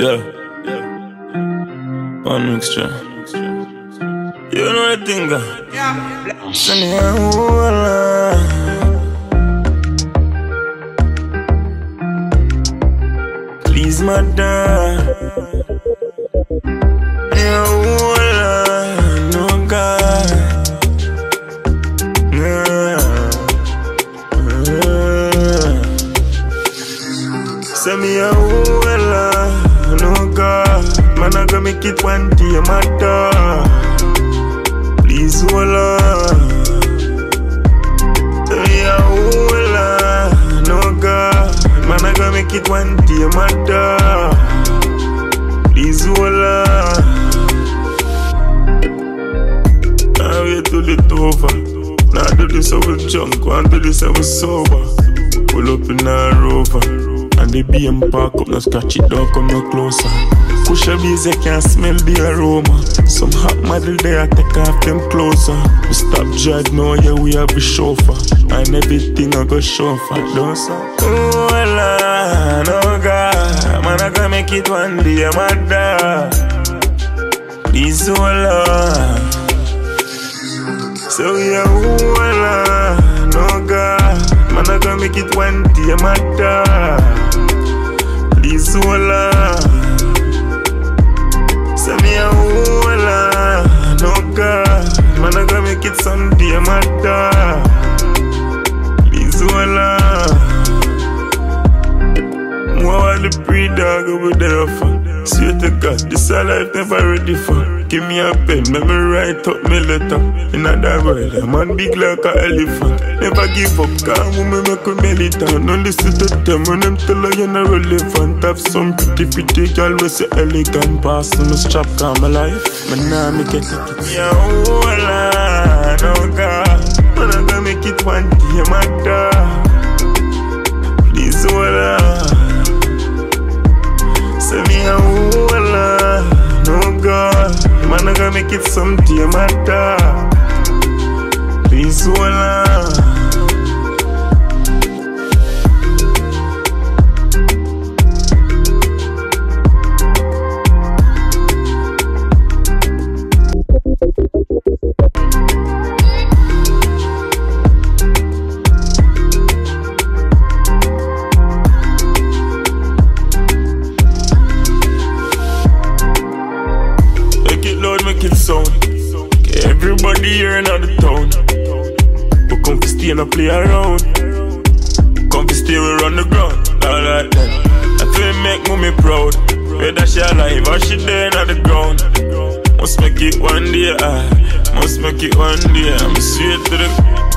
Yeah. One Mickstra. You know the thing, me a Please, madam. Yeah, no God. Nah. Send me a no make it one day, matter. Please, hola. Send me a no God. Man, I gonna make it one day, matter. Please, hola. I wait till it over. Now do this I will junk, want do this I will sober. Pull up in a rover. And the BM park up, no scratch it down, come no closer. Push a bees, I can smell the aroma. Some hot model there, take off them closer. We stop drive now, yeah, we have a chauffeur. And everything I go chauffeur, don't say. Oh, la, no God. Man, I gonna make it one day, I'm a dog. This all love. Uh, so yeah, voila, no make it one day, matter. This voila, so me a voila, no God, man I gonna make it someday, matter. This voila, more the pre-dog over there for. Swear to God, this a life never ready for. Give me a pen, let me write up my letter. In other words, I'm on big like a elephant. Never give up, cause woman make me militant. Don't listen to them when them tell you you're not relevant. Have some pretty, pretty girl with say elegant. Pass on the strap, cause my life, man, now me get it. Yeah, oh, hola, no God. Man, I'm gonna make it one day, make it someday, matter. Please, hola. It sound. Everybody here in the town. But come to stay and play around. Come to stay, we run the ground. All like that. I feel make mommy proud. Whether she alive or she dead on the ground. Must make it one day, I must make it one day. I'm sweet to the.